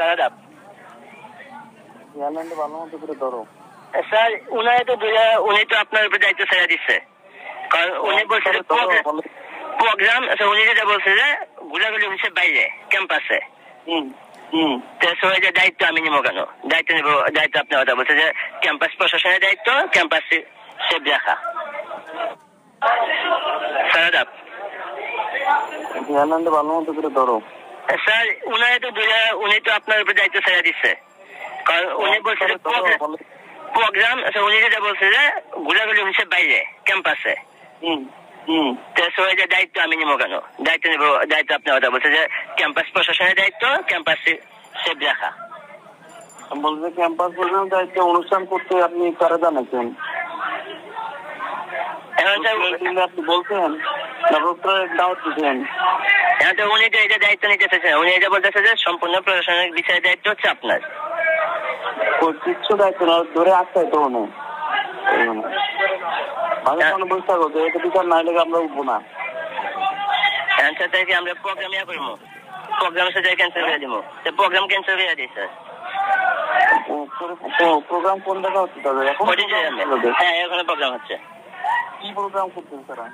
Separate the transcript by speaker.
Speaker 1: সারাদ up
Speaker 2: এয়ারলাইনটা ভালো মতো করে ধরো।
Speaker 1: স্যার উনারে তো বুঝা উনি তো আপনার উপর দায়িত্ব ছেড়ে দিচ্ছে কারণ উনি বলছে যে প্রোগ্রাম আচ্ছা উনি যেটা বলছে যে গুলাগুলি হচ্ছে বাইরে ক্যাম্পাসে।
Speaker 2: হুম হুম।
Speaker 1: তো সবাই যে দায়িত্ব আমি নিবো কেন? দায়িত্ব নিবো দায়িত্ব আপনি কথা বলছে যে ক্যাম্পাস প্রশাসনের দায়িত্ব ক্যাম্পাস সেফ রাখা সারাদ আপ
Speaker 2: এয়ারলাইনটা ভালো মতো করে ধরো।
Speaker 1: স্যার উনারে তো বুঝা উনি তো আপনার উপর দায়িত্ব ছেড়ে দিচ্ছে। কারণ উনি বলছে যে প্রোগ্রাম আচ্ছা উনি যেটা বলছে যে গুলাগুলি হচ্ছে বাইরে ক্যাম্পাসে।
Speaker 2: হুম হুম।
Speaker 1: তো সবাই যে দায়িত্ব আমি নিবো কেন? দায়িত্ব নিবো দায়িত্ব আপনি কথা বলছে যে ক্যাম্পাস প্রশাসনের দায়িত্ব ক্যাম্পাস সেফ রাখা।
Speaker 2: বলছে ক্যাম্পাস প্রোগ্রাম দায়িত্ব অনুষ্ঠান করতে আপনি কারা জানাচ্ছেন আপনি বলছেন তারপর
Speaker 1: এখন তো উনি তো এটা দায়িত্ব নিতে চাইছেন উনি এটা বলতেছে যে সম্পূর্ণ প্রশাসনিক বিষয়ের দায়িত্ব হচ্ছে আপনার।
Speaker 2: কিচ্ছু দায়িত্ব না ধরে আসতে তো না আমি কোনো বসে থাকো এটা বিচার না হলে আমরা উঠবো না।
Speaker 1: এখন স্যার আমরা প্রোগ্রাম ইয়া করব? প্রোগ্রামের সাথে ক্যান্সেল করে দিব? তো প্রোগ্রাম ক্যান্সেল করে দিই স্যার
Speaker 2: প্রোগ্রাম কোন জায়গা হচ্ছে এখন
Speaker 1: হ্যাঁ এখানে প্রোগ্রাম হচ্ছে।
Speaker 2: いいプロ
Speaker 1: グラムを持ってるから。